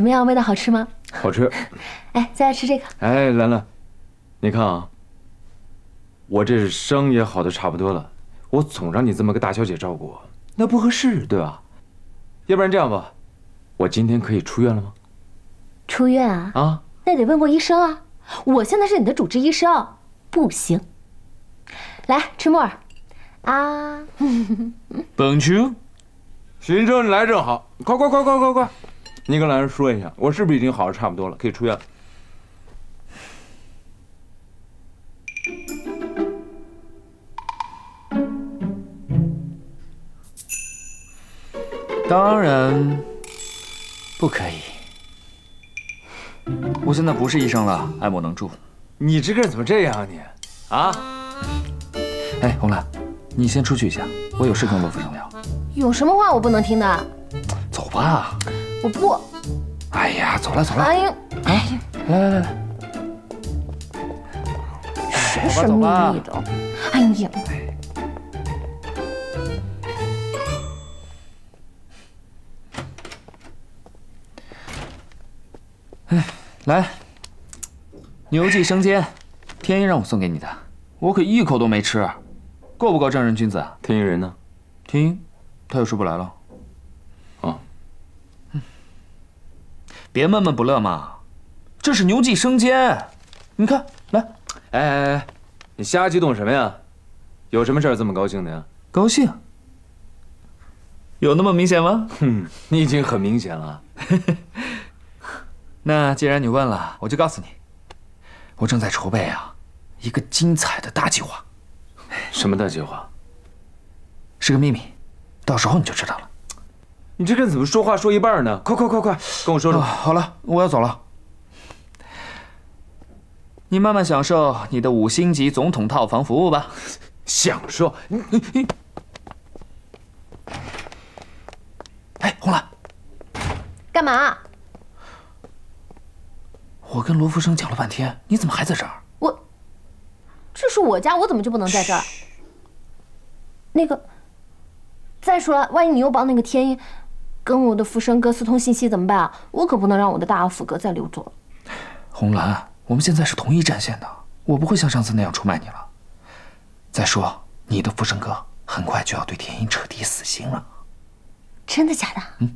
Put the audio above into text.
怎么样？味道好吃吗？好吃。哎，再来吃这个。哎，兰兰，你看啊，我这伤也好的差不多了，我总让你这么个大小姐照顾我，那不合适，对吧？要不然这样吧，我今天可以出院了吗？出院啊？啊，那得问过医生啊。我现在是你的主治医生，不行。来吃木耳。啊。本秋，行政你来正好，快快快快快快！你跟兰儿说一下，我是不是已经好的差不多了，可以出院了？当然不可以。我现在不是医生了，爱莫能助。你这个人怎么这样啊你？啊？哎，红兰，你先出去一下，我有事跟罗副生聊。有什么话我不能听的？走吧。我不。哎呀，走了走了。哎呀，啊，来来来来，神神秘秘的。哎呀。哎，来，牛记生煎，天一让我送给你的，我可一口都没吃，够不够正人君子？天一人呢？天一，他又说不来了。别闷闷不乐嘛，这是牛记生煎，你看，来，哎哎哎，你瞎激动什么呀？有什么事儿这么高兴的呀？高兴？有那么明显吗？哼，你已经很明显了。那既然你问了，我就告诉你，我正在筹备啊，一个精彩的大计划。什么大计划？是个秘密，到时候你就知道了。你这人怎么说话说一半呢？快快快快，跟我说说。好了，我要走了。你慢慢享受你的五星级总统套房服务吧。享受？你你你！哎，红兰，干嘛？我跟罗福生讲了半天，你怎么还在这儿？我，这是我家，我怎么就不能在这儿？那个，再说了，万一你又帮那个天一。跟我的福生哥私通信息怎么办啊？我可不能让我的大阿福哥再溜走了。红兰，我们现在是同一战线的，我不会像上次那样出卖你了。再说，你的福生哥很快就要对天音彻底死心了。真的假的？嗯。